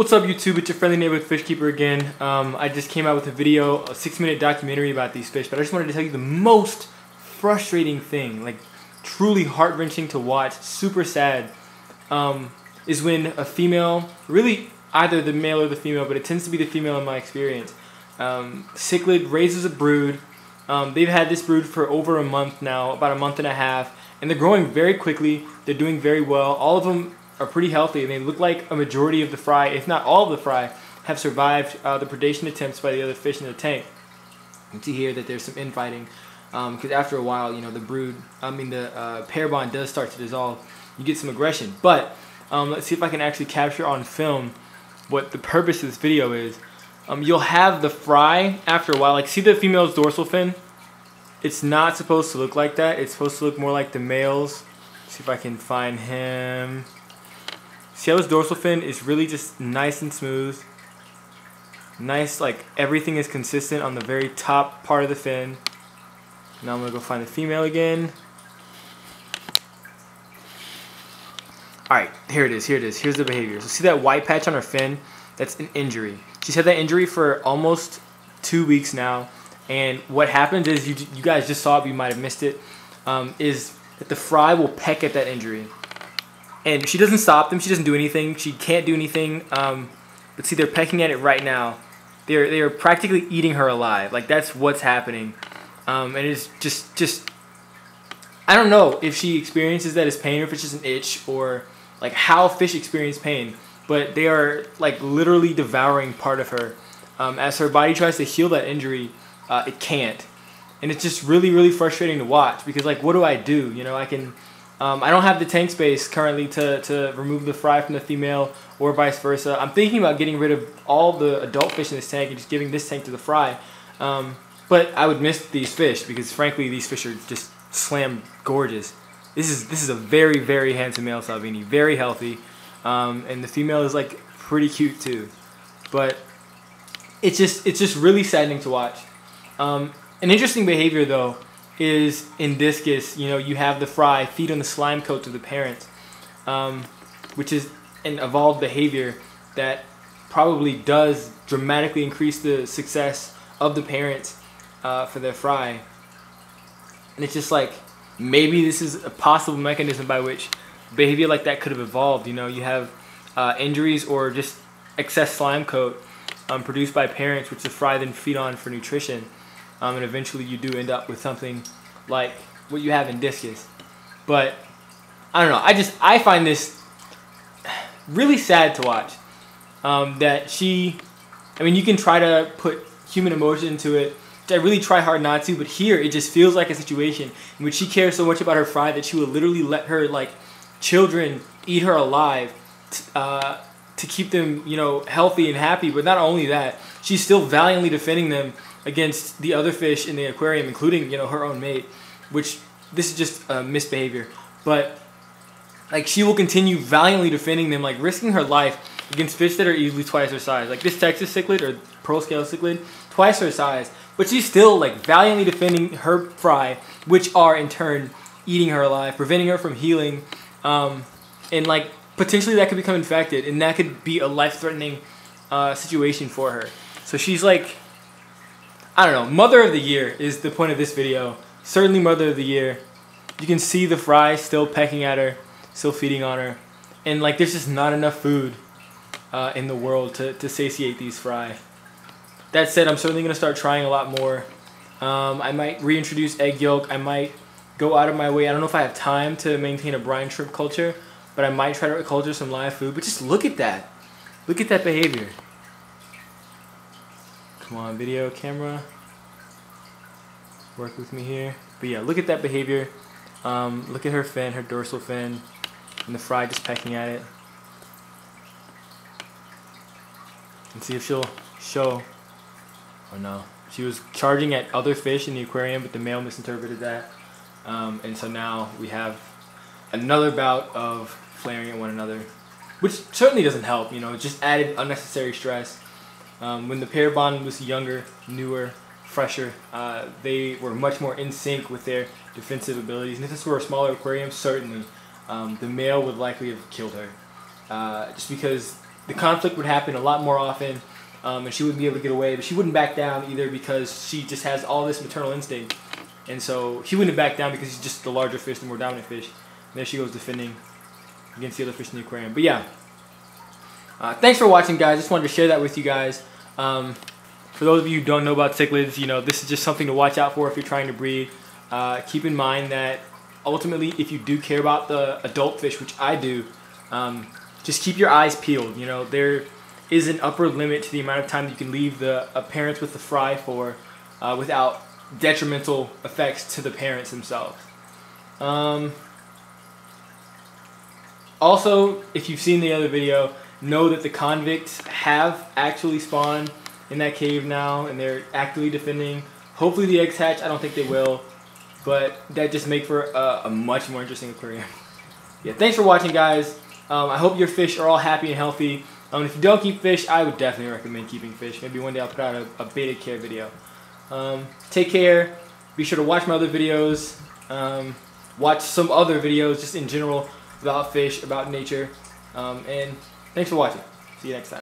What's up YouTube, it's your friendly neighborhood fish keeper again. Um, I just came out with a video, a six minute documentary about these fish, but I just wanted to tell you the most frustrating thing, like truly heart wrenching to watch, super sad, um, is when a female, really either the male or the female, but it tends to be the female in my experience, um, cichlid raises a brood. Um, they've had this brood for over a month now, about a month and a half, and they're growing very quickly. They're doing very well. All of them are pretty healthy, and they look like a majority of the fry, if not all of the fry, have survived uh, the predation attempts by the other fish in the tank. You can see here that there's some infighting, because um, after a while, you know, the brood, I mean, the uh, pair bond does start to dissolve. You get some aggression, but um, let's see if I can actually capture on film what the purpose of this video is. Um, you'll have the fry after a while, like see the female's dorsal fin? It's not supposed to look like that. It's supposed to look more like the male's. Let's see if I can find him. His dorsal fin is really just nice and smooth. Nice, like everything is consistent on the very top part of the fin. Now I'm gonna go find the female again. Alright, here it is, here it is. Here's the behavior. So see that white patch on her fin? That's an injury. She's had that injury for almost two weeks now. And what happens is, you, you guys just saw it, you might have missed it. Um, is that the fry will peck at that injury and she doesn't stop them. She doesn't do anything. She can't do anything. Um, but see, they're pecking at it right now. They're they are practically eating her alive. Like that's what's happening, um, and it's just just. I don't know if she experiences that as pain or if it's just an itch or like how fish experience pain, but they are like literally devouring part of her. Um, as her body tries to heal that injury, uh, it can't, and it's just really really frustrating to watch because like what do I do? You know, I can um, I don't have the tank space currently to, to remove the fry from the female or vice versa. I'm thinking about getting rid of all the adult fish in this tank and just giving this tank to the fry. Um, but I would miss these fish because frankly these fish are just slam gorgeous. This is this is a very very handsome male Salvini, very healthy, um, and the female is like pretty cute too. But it's just it's just really saddening to watch. Um, an interesting behavior though is in discus, you know, you have the fry feed on the slime coat to the parents, um, which is an evolved behavior that probably does dramatically increase the success of the parents uh, for their fry. And it's just like maybe this is a possible mechanism by which behavior like that could have evolved. You know, you have uh, injuries or just excess slime coat um, produced by parents, which the fry then feed on for nutrition um, and eventually you do end up with something like what you have in discus. But I don't know. I just I find this really sad to watch. Um, that she, I mean, you can try to put human emotion into it. I really try hard not to, but here it just feels like a situation in which she cares so much about her fry that she will literally let her like children eat her alive uh, to keep them, you know, healthy and happy. But not only that, she's still valiantly defending them against the other fish in the aquarium, including you know her own mate, which this is just uh, misbehavior. But like she will continue valiantly defending them, like risking her life against fish that are easily twice her size. Like this Texas cichlid or pearl scale cichlid, twice her size, but she's still like valiantly defending her fry, which are in turn eating her alive, preventing her from healing, um, and like potentially that could become infected, and that could be a life-threatening uh, situation for her. So she's like I don't know. Mother of the Year is the point of this video. Certainly Mother of the Year. You can see the fry still pecking at her, still feeding on her. And like there's just not enough food uh, in the world to, to satiate these fry. That said, I'm certainly going to start trying a lot more. Um, I might reintroduce egg yolk. I might go out of my way. I don't know if I have time to maintain a brine shrimp culture, but I might try to culture some live food. But just look at that. Look at that behavior. Come on, video camera. Work with me here. But yeah, look at that behavior. Um, look at her fin, her dorsal fin, and the fry just pecking at it. And see if she'll show. Oh no. She was charging at other fish in the aquarium, but the male misinterpreted that. Um, and so now we have another bout of flaring at one another, which certainly doesn't help, you know, just added unnecessary stress. Um, when the pair bond was younger, newer, fresher, uh, they were much more in sync with their defensive abilities. And if this were a smaller aquarium, certainly um, the male would likely have killed her. Uh, just because the conflict would happen a lot more often, um, and she wouldn't be able to get away. But she wouldn't back down either because she just has all this maternal instinct, and so he wouldn't back down because he's just the larger fish, the more dominant fish. There she goes defending against the other fish in the aquarium. But yeah, uh, thanks for watching, guys. Just wanted to share that with you guys. Um, for those of you who don't know about cichlids, you know this is just something to watch out for if you're trying to breed. Uh, keep in mind that ultimately, if you do care about the adult fish, which I do, um, just keep your eyes peeled. You know there is an upper limit to the amount of time that you can leave the parents with the fry for uh, without detrimental effects to the parents themselves. Um, also, if you've seen the other video, know that the convicts have actually spawned in that cave now, and they're actively defending. Hopefully the eggs hatch. I don't think they will, but that just make for a, a much more interesting aquarium. yeah, thanks for watching, guys. Um, I hope your fish are all happy and healthy. Um, if you don't keep fish, I would definitely recommend keeping fish. Maybe one day I'll put out a, a betta care video. Um, take care. Be sure to watch my other videos. Um, watch some other videos just in general about fish, about nature. Um, and thanks for watching. See you next time.